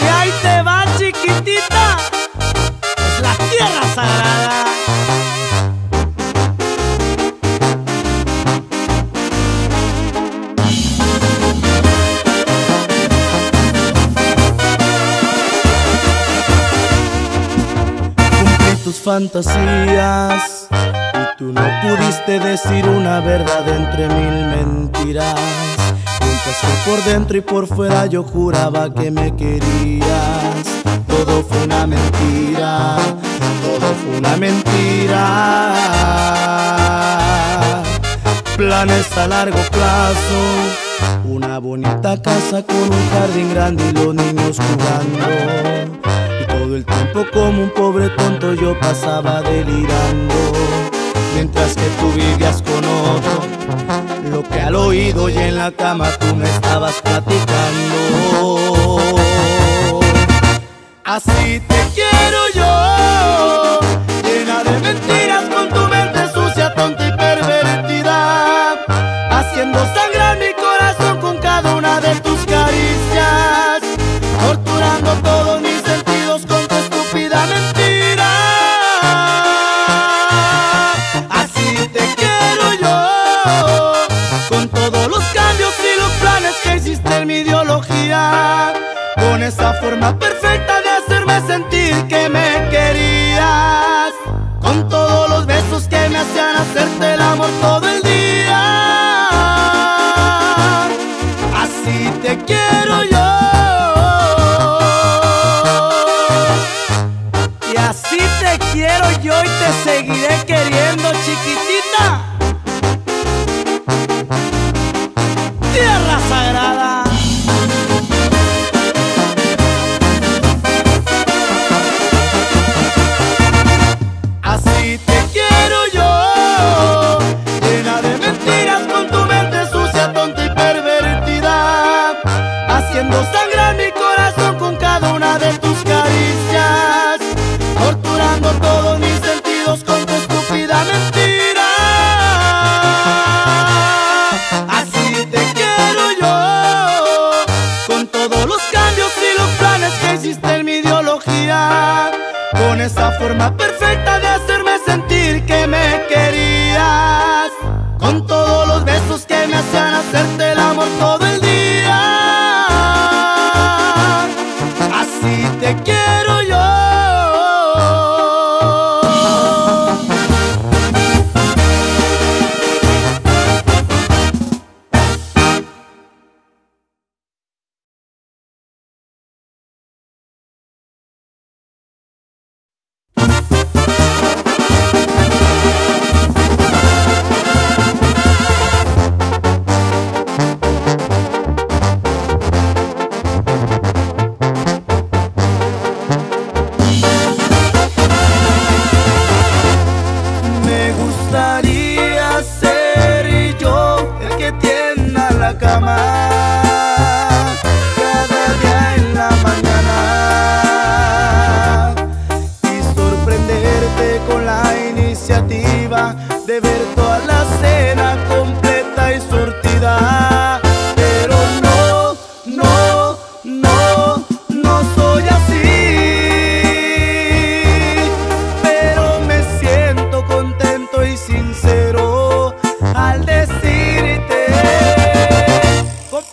Y ahí te va, chiquitita. Es la tierra sagrada. Cumplí tus fantasías y tú no pudiste decir una verdad entre mil mentiras por dentro y por fuera yo juraba que me querías. Todo fue una mentira, todo fue una mentira. Planes a largo plazo, una bonita casa con un jardín grande y los niños jugando. Y todo el tiempo como un pobre tonto yo pasaba delirando, mientras que tú vivías con otro al oído y en la cama tú me estabas platicando. Así te más perfecto.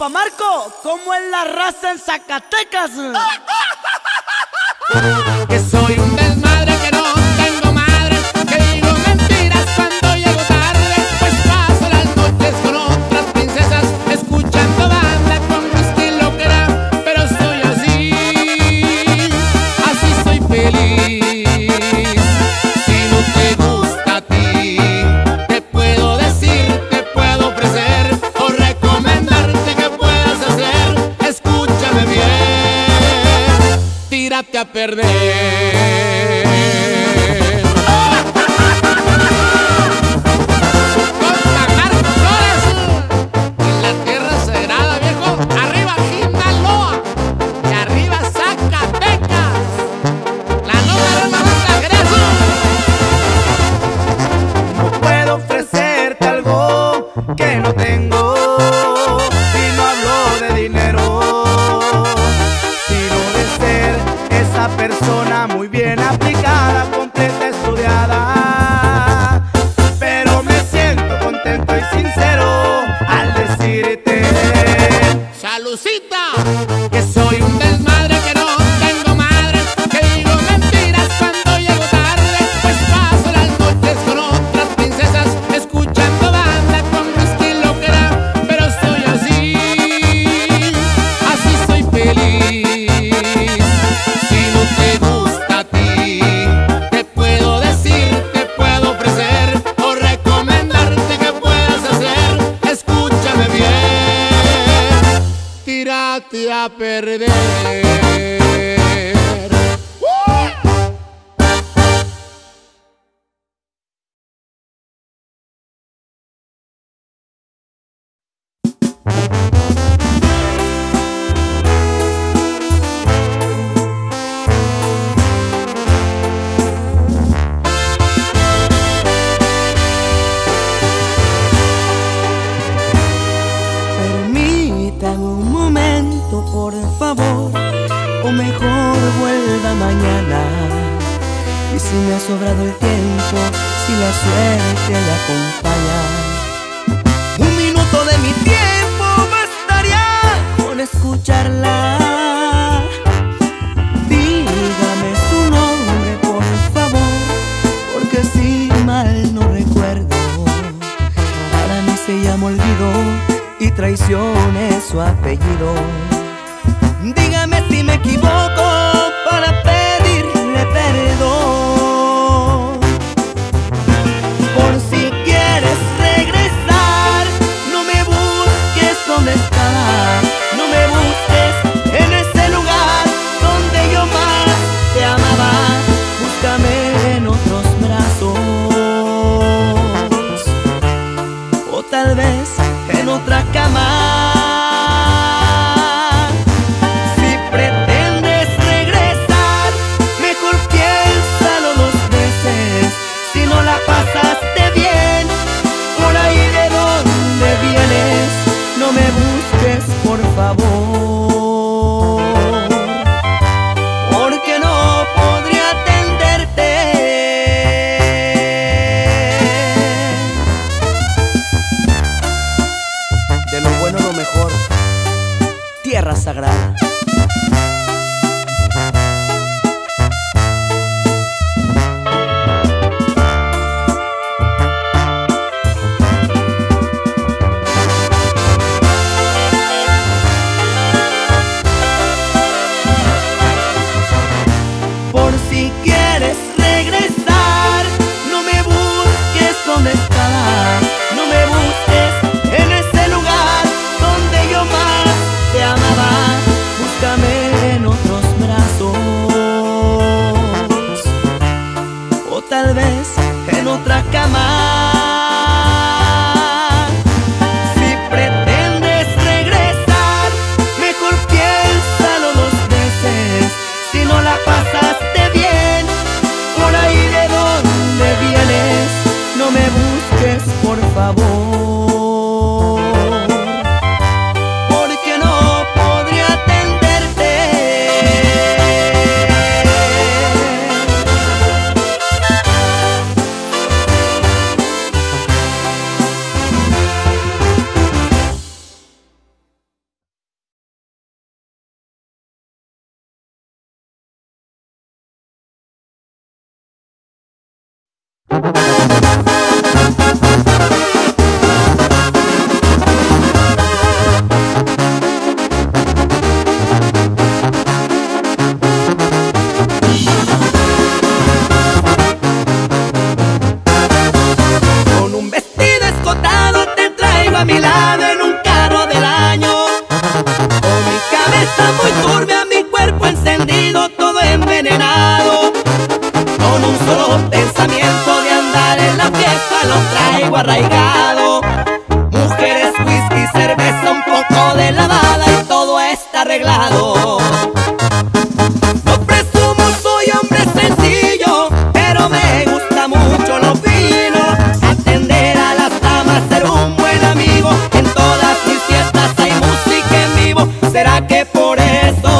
Marco, ¿cómo es la raza en Zacatecas? que soy un desmadre. perder. Eso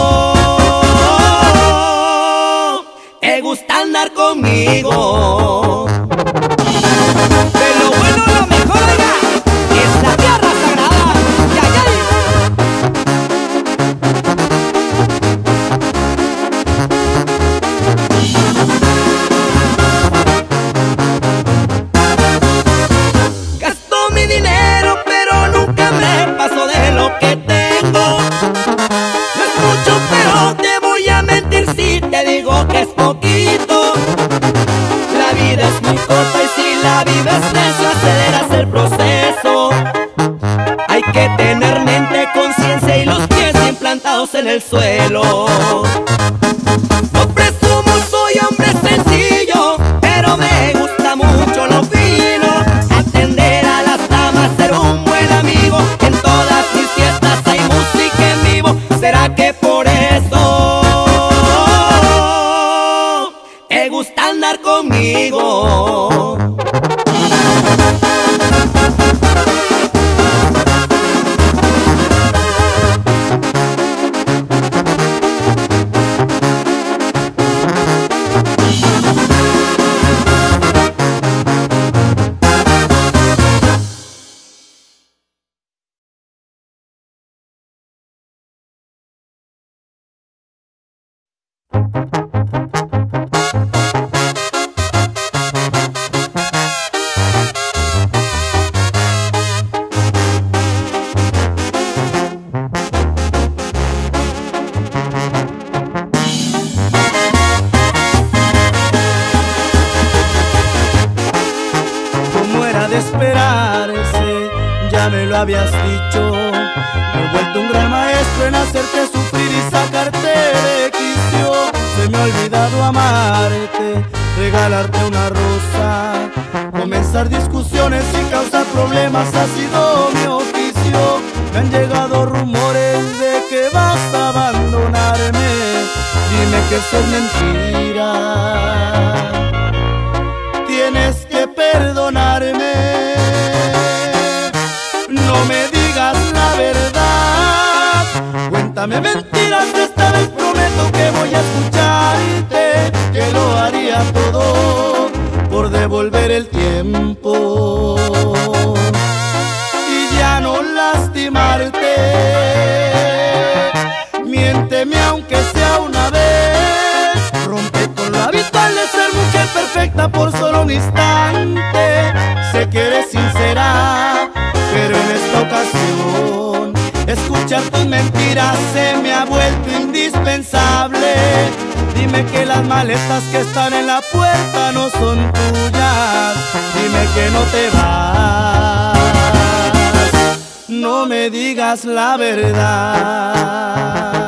te gusta andar conmigo? Amarte, regalarte una rosa. Comenzar discusiones y causar problemas ha sido mi oficio. Me han llegado rumores de que vas a abandonarme. Dime que eso es mentira tienes que perdonarme. No me digas la verdad, cuéntame mentiras, que voy a escucharte, que lo haría todo por devolver el tiempo y ya no lastimarte. Miénteme aunque sea una vez, rompe con lo habitual de ser mujer perfecta por solo un instante. Sé que eres sincera, pero en esta ocasión escuchar tus mentiras se me Dime que las maletas que están en la puerta no son tuyas. Dime que no te vas. No me digas la verdad.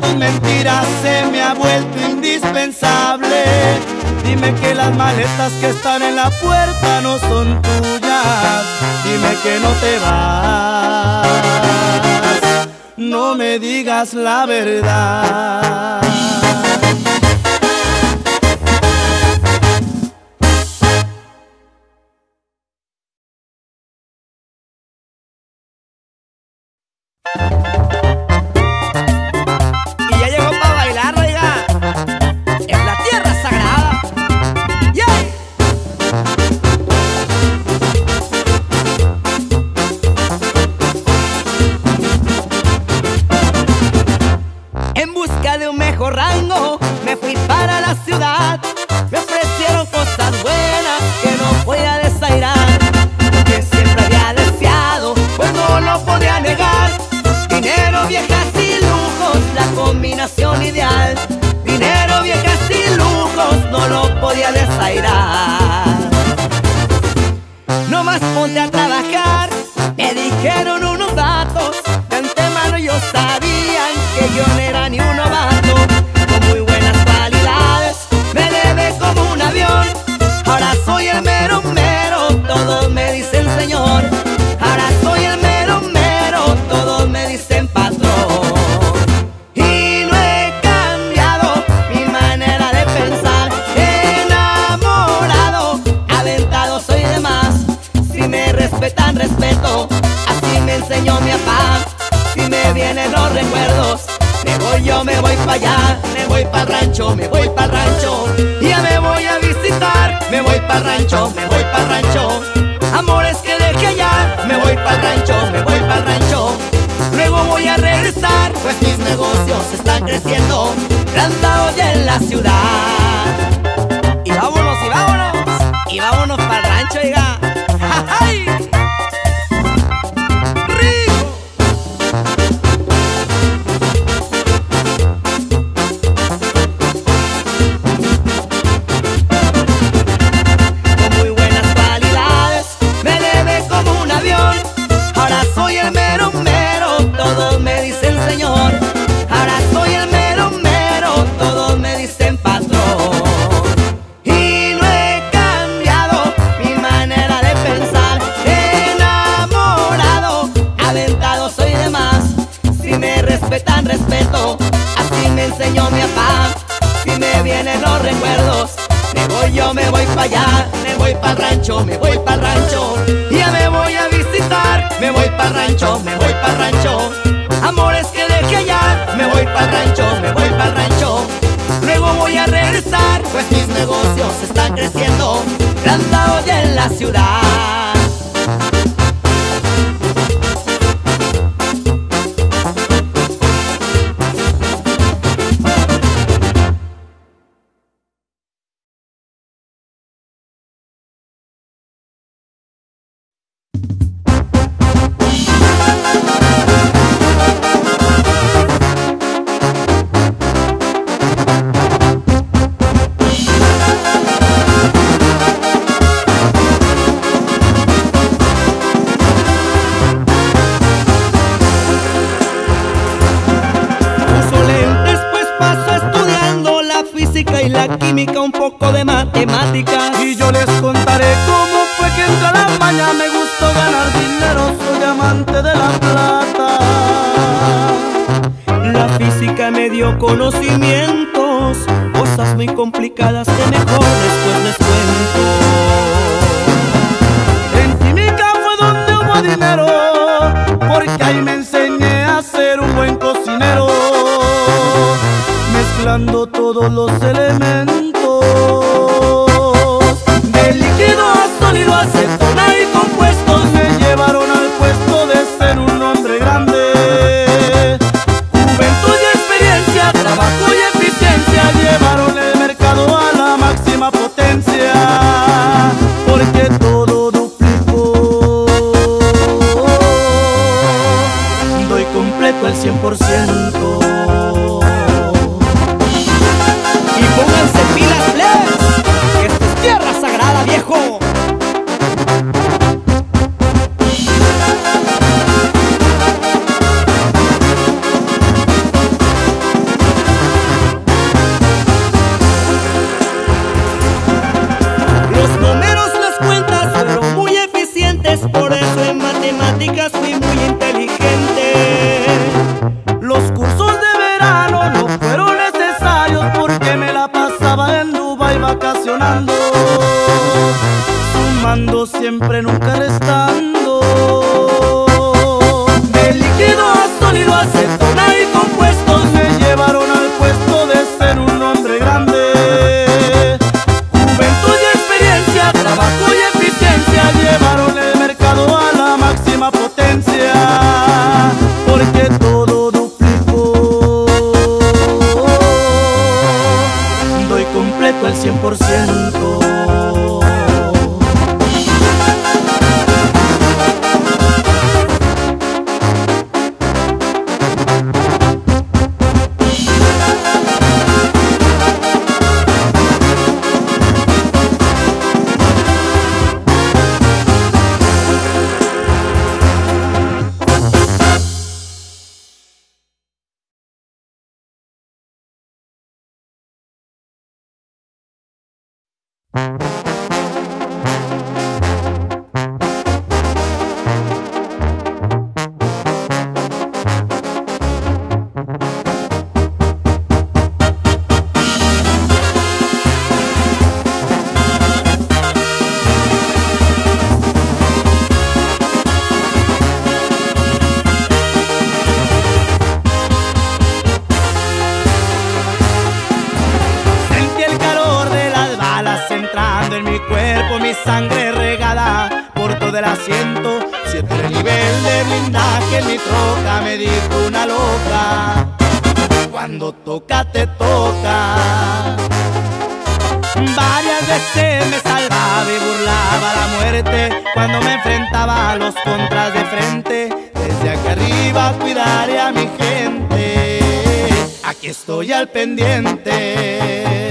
Tus mentiras se me ha vuelto indispensable. Dime que las maletas que están en la puerta no son tuyas. Dime que no te vas. No me digas la verdad. Vienen los recuerdos, me voy yo, me voy para allá, me voy para rancho, me voy para rancho. Ya me voy a visitar, me voy para rancho, me voy para rancho. Amores que dejé ya, me voy para rancho, me voy para rancho. Luego voy a regresar, pues mis negocios están creciendo, plantado ya en la ciudad. Y vámonos, y vámonos, y vámonos para el rancho, oiga. ¡Ay! Respetan, respeto. Así me enseñó mi papá. Si me vienen los recuerdos, me voy yo, me voy para allá. Me voy para rancho, me voy para rancho. Ya me voy a visitar. Me voy para rancho, me voy para rancho. Amores que dejé ya. Me voy para rancho, me voy para rancho. Luego voy a regresar, pues mis negocios están creciendo, plantado ya en la ciudad. La química, un poco de matemáticas. Y yo les contaré cómo fue que entre la mañana me gustó ganar dinero, soy amante de la plata. La física me dio conocimientos, cosas muy complicadas que mejor después les todos los elementos. De líquido a sólido, acetona y compuestos me llevaron al puesto de ser un hombre grande. Juventud y experiencia, trabajo y eficiencia llevaron el mercado a la máxima potencia. Porque todo duplicó. Doy completo el 100%. Pónganse pilas, plebes, que esta es tierra sagrada, viejo. 100%. Sangre regada por todo el asiento. Siete el nivel de blindaje en mi troca, me dijo una loca. Cuando toca, te toca. Varias veces me salvaba y burlaba la muerte cuando me enfrentaba a los contras de frente. Desde aquí arriba cuidaré a mi gente. Aquí estoy al pendiente.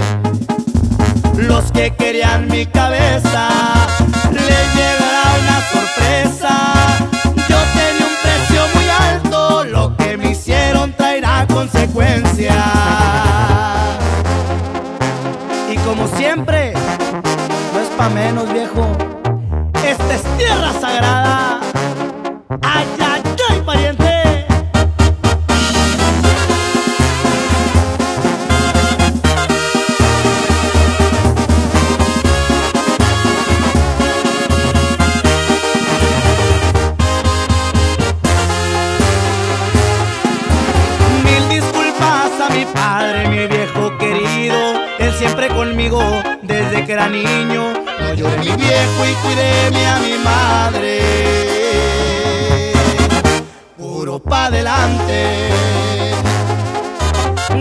Los que querían mi cabeza les llegará una sorpresa. Yo tenía un precio muy alto, lo que me hicieron traerá consecuencias. Y como siempre, no es pa' menos viejo, esta es tierra sagrada. Y cuidéme a mi madre. Puro pa' adelante.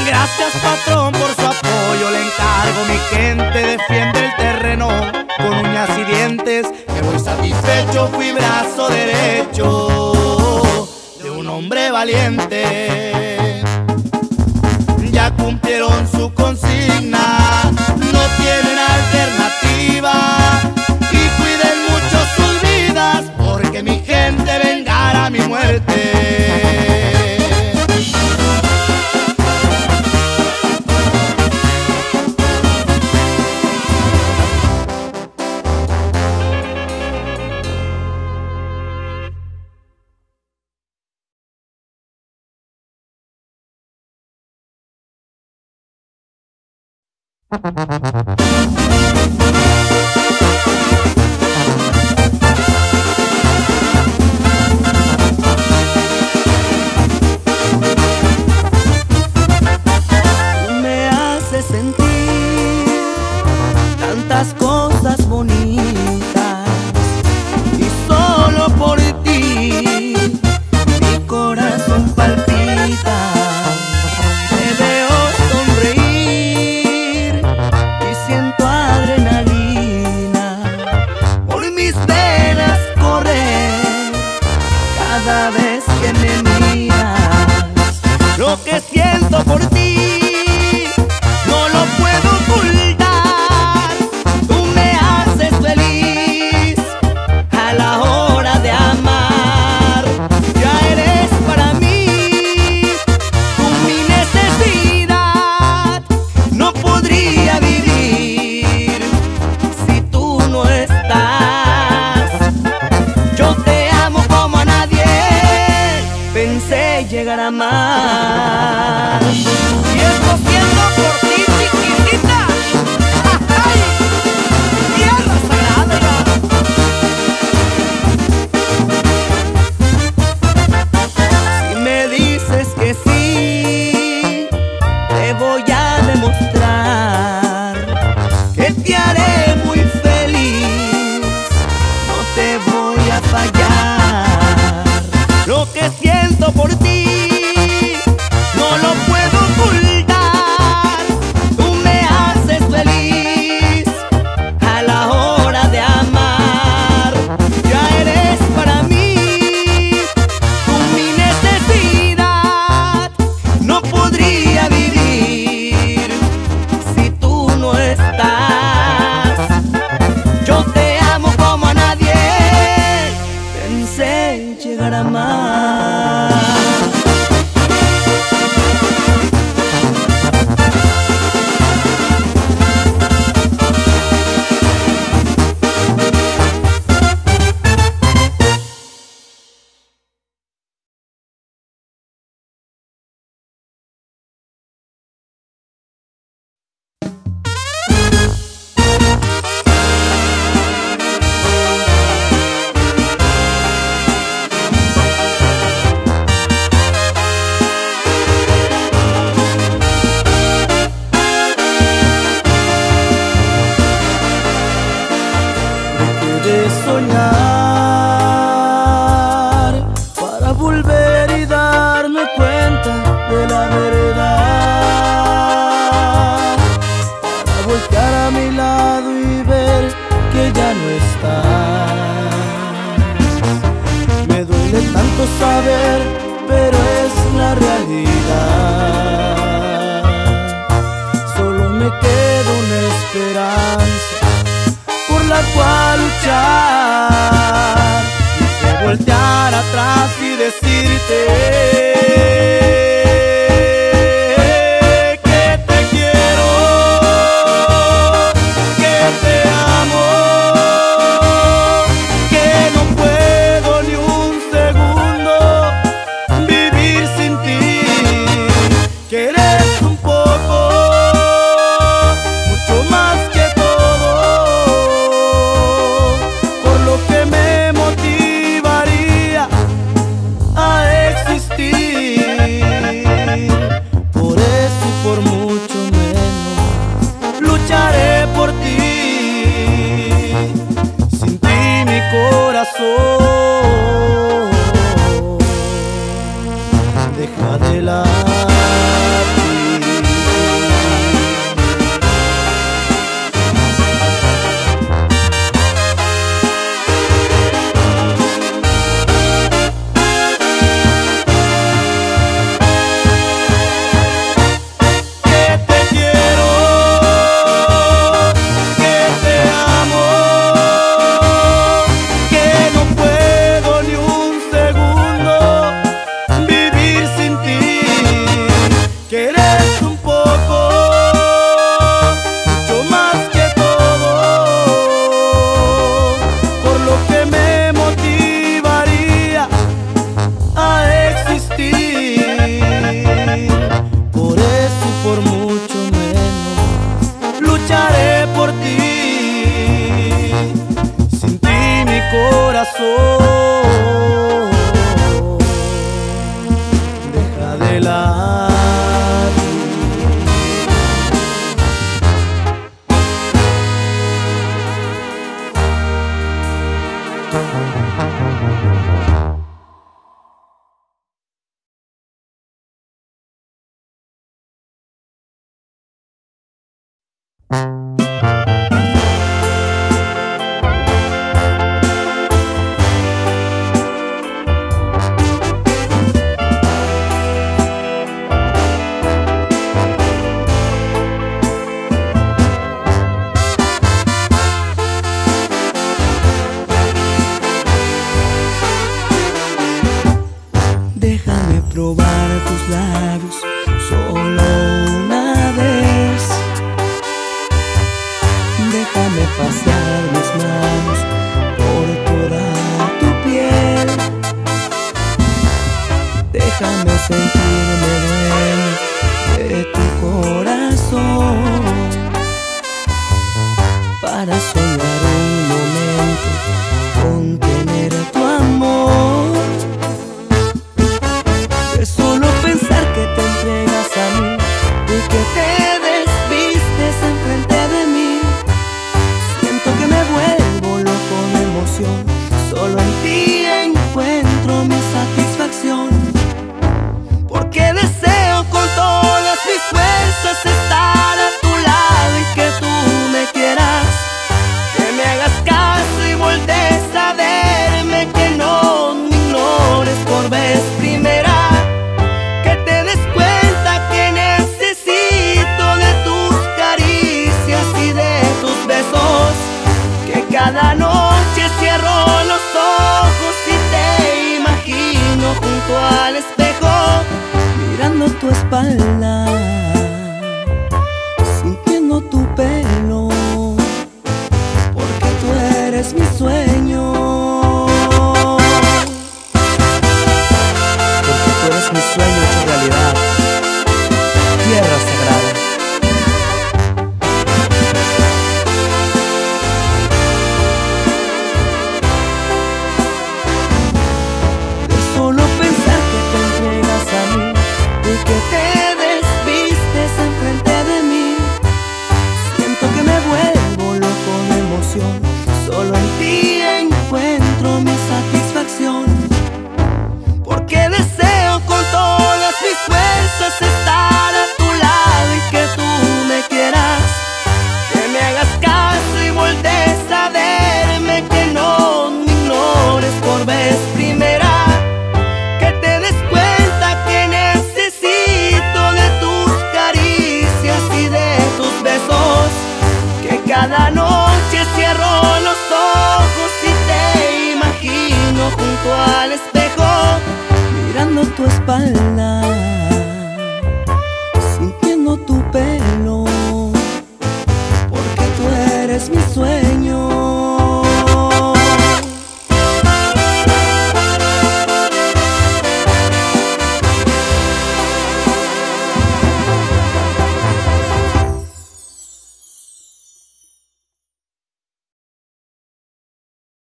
Gracias patrón por su apoyo, le encargo mi gente defiende el terreno con uñas y dientes. Me voy satisfecho, fui brazo derecho de un hombre valiente. Ya cumplieron su consigna, no tienen alternativa vengará mi muerte. soñar. mirar y voltear atrás y decirte